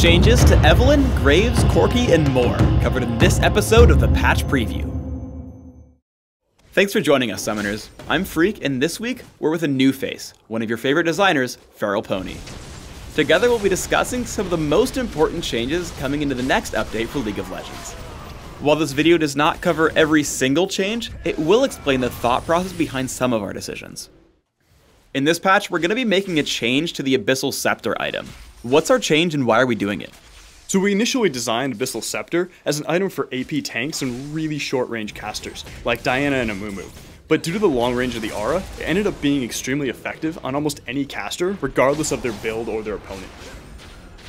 Changes to Evelynn, Graves, Corki, and more, covered in this episode of the Patch Preview. Thanks for joining us, Summoners. I'm Phreak, and this week we're with a new face, one of your favorite designers, Feral Pony. Together we'll be discussing some of the most important changes coming into the next update for League of Legends. While this video does not cover every single change, it will explain the thought process behind some of our decisions. In this patch, we're going to be making a change to the Abyssal Scepter item. What's our change and why are we doing it? So we initially designed Abyssal Scepter as an item for AP tanks and really short range casters, like Diana and Amumu. But due to the long range of the aura, it ended up being extremely effective on almost any caster, regardless of their build or their opponent.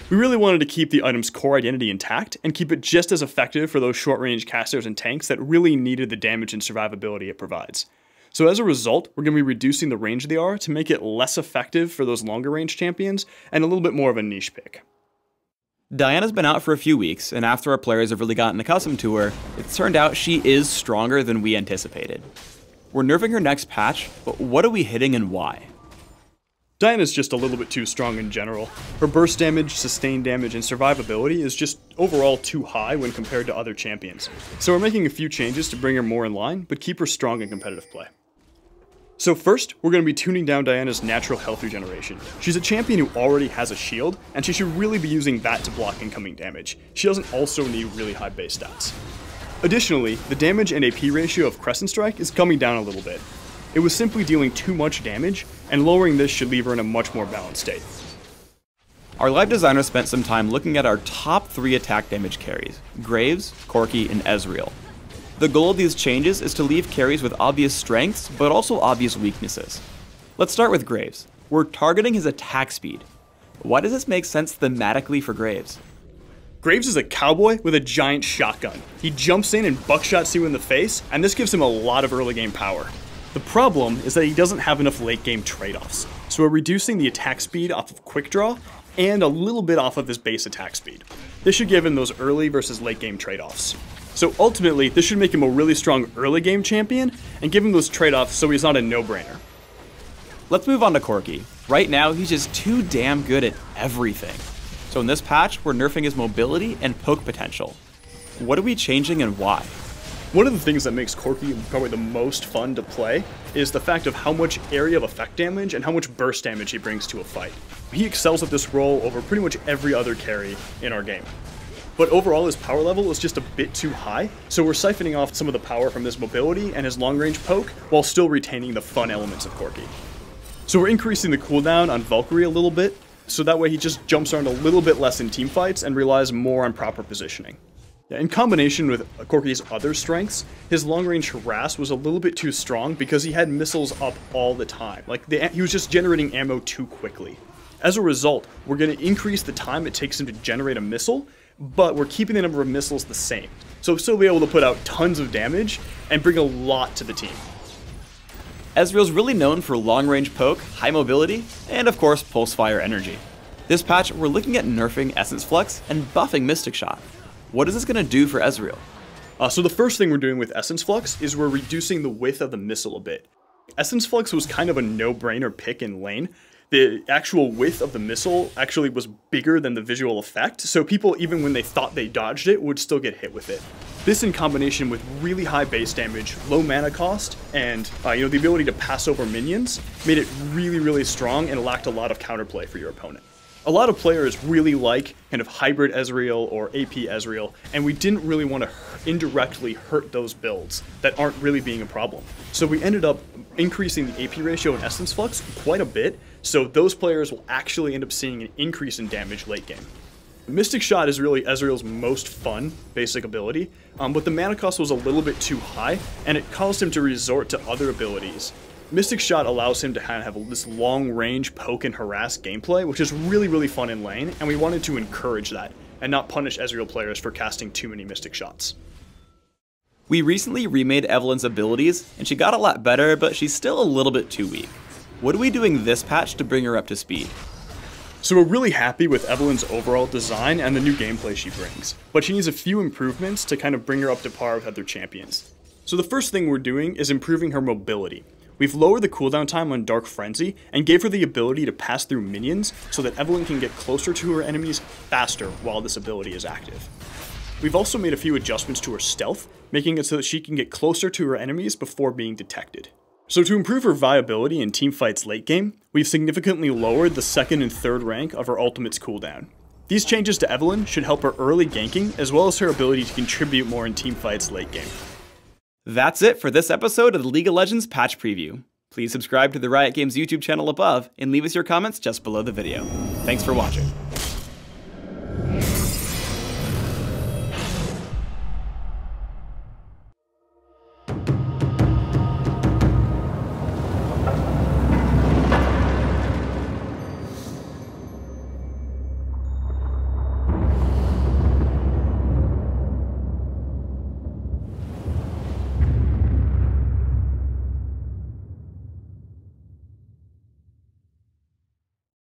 We really wanted to keep the item's core identity intact and keep it just as effective for those short range casters and tanks that really needed the damage and survivability it provides. So as a result, we're going to be reducing the range of the R to make it less effective for those longer range champions and a little bit more of a niche pick. Diana's been out for a few weeks, and after our players have really gotten accustomed to her, it's turned out she is stronger than we anticipated. We're nerfing her next patch, but what are we hitting and why? Diana's just a little bit too strong in general. Her burst damage, sustained damage, and survivability is just overall too high when compared to other champions. So we're making a few changes to bring her more in line, but keep her strong in competitive play. So first, we're going to be tuning down Diana's natural health regeneration. She's a champion who already has a shield, and she should really be using that to block incoming damage. She doesn't also need really high base stats. Additionally, the damage and AP ratio of Crescent Strike is coming down a little bit, it was simply dealing too much damage, and lowering this should leave her in a much more balanced state. Our live designer spent some time looking at our top three attack damage carries, Graves, Corki, and Ezreal. The goal of these changes is to leave carries with obvious strengths, but also obvious weaknesses. Let's start with Graves. We're targeting his attack speed. Why does this make sense thematically for Graves? Graves is a cowboy with a giant shotgun. He jumps in and buckshots you in the face, and this gives him a lot of early game power. The problem is that he doesn't have enough late game trade-offs, so we're reducing the attack speed off of quick draw and a little bit off of his base attack speed. This should give him those early versus late game trade-offs. So ultimately, this should make him a really strong early game champion and give him those trade-offs so he's not a no-brainer. Let's move on to Corki. Right now, he's just too damn good at everything. So in this patch, we're nerfing his mobility and poke potential. What are we changing and why? One of the things that makes Corki probably the most fun to play is the fact of how much area of effect damage and how much burst damage he brings to a fight. He excels at this role over pretty much every other carry in our game. But overall, his power level is just a bit too high, so we're siphoning off some of the power from his mobility and his long-range poke, while still retaining the fun elements of Corki. So we're increasing the cooldown on Valkyrie a little bit, so that way he just jumps around a little bit less in teamfights and relies more on proper positioning. In combination with Corki's other strengths, his long-range harass was a little bit too strong because he had missiles up all the time. Like, the, he was just generating ammo too quickly. As a result, we're going to increase the time it takes him to generate a missile, but we're keeping the number of missiles the same. So still be able to put out tons of damage and bring a lot to the team. Ezreal's really known for long-range poke, high mobility, and of course pulse fire energy. This patch, we're looking at nerfing Essence Flux and buffing Mystic Shot. What is this going to do for Ezreal? Uh, so the first thing we're doing with Essence Flux is we're reducing the width of the missile a bit. Essence Flux was kind of a no-brainer pick in lane. The actual width of the missile actually was bigger than the visual effect, so people, even when they thought they dodged it, would still get hit with it. This in combination with really high base damage, low mana cost, and uh, you know the ability to pass over minions made it really, really strong and lacked a lot of counterplay for your opponent. A lot of players really like kind of hybrid Ezreal or AP Ezreal, and we didn't really want to indirectly hurt those builds that aren't really being a problem. So we ended up increasing the AP ratio in Essence Flux quite a bit, so those players will actually end up seeing an increase in damage late game. Mystic Shot is really Ezreal's most fun basic ability, um, but the mana cost was a little bit too high, and it caused him to resort to other abilities Mystic Shot allows him to kind of have this long range poke and harass gameplay, which is really, really fun in lane, and we wanted to encourage that and not punish Ezreal players for casting too many Mystic Shots. We recently remade Evelynn's abilities, and she got a lot better, but she's still a little bit too weak. What are we doing this patch to bring her up to speed? So we're really happy with Evelynn's overall design and the new gameplay she brings, but she needs a few improvements to kind of bring her up to par with other champions. So the first thing we're doing is improving her mobility. We've lowered the cooldown time on Dark Frenzy and gave her the ability to pass through minions so that Evelynn can get closer to her enemies faster while this ability is active. We've also made a few adjustments to her stealth, making it so that she can get closer to her enemies before being detected. So to improve her viability in teamfights late game, we've significantly lowered the second and third rank of her ultimate's cooldown. These changes to Evelynn should help her early ganking as well as her ability to contribute more in teamfights late game. That's it for this episode of the League of Legends patch preview. Please subscribe to the Riot Games YouTube channel above and leave us your comments just below the video. Thanks for watching.